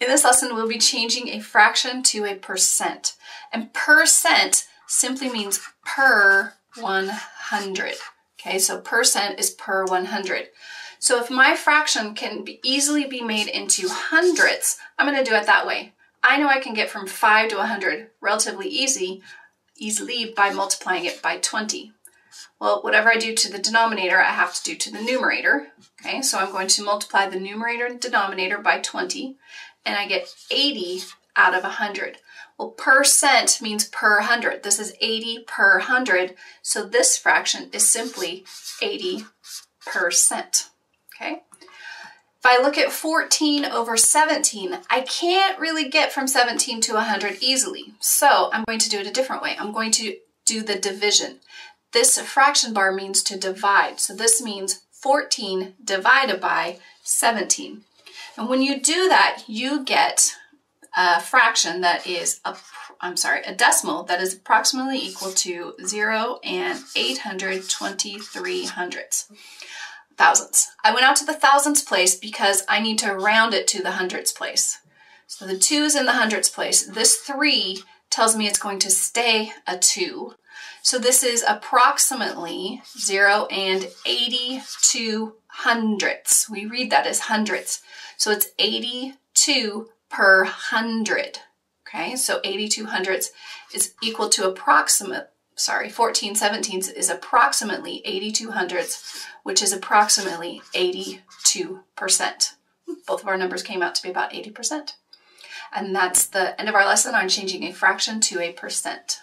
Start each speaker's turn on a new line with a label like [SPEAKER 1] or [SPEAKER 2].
[SPEAKER 1] In this lesson, we'll be changing a fraction to a percent. And percent simply means per 100. Okay, so percent is per 100. So if my fraction can be easily be made into hundredths, I'm going to do it that way. I know I can get from 5 to 100 relatively easy, easily by multiplying it by 20. Well, whatever I do to the denominator, I have to do to the numerator. Okay, so I'm going to multiply the numerator and denominator by 20, and I get 80 out of 100. Well, percent means per hundred. This is 80 per hundred, so this fraction is simply 80 percent. Okay? If I look at 14 over 17, I can't really get from 17 to 100 easily. So I'm going to do it a different way. I'm going to do the division. This fraction bar means to divide. So this means 14 divided by 17. And when you do that, you get a fraction that is, a, I'm sorry, a decimal that is approximately equal to 0 and 823 hundredths. Thousandths. I went out to the thousandths place because I need to round it to the hundredths place. So the 2 is in the hundredths place. This 3 tells me it's going to stay a 2. So this is approximately 0 and 82 hundredths. We read that as hundredths. So it's 82 per hundred. Okay, so 82 hundredths is equal to approximate, sorry, 14 17ths is approximately 82 hundredths, which is approximately 82%. Both of our numbers came out to be about 80%. And that's the end of our lesson on changing a fraction to a percent.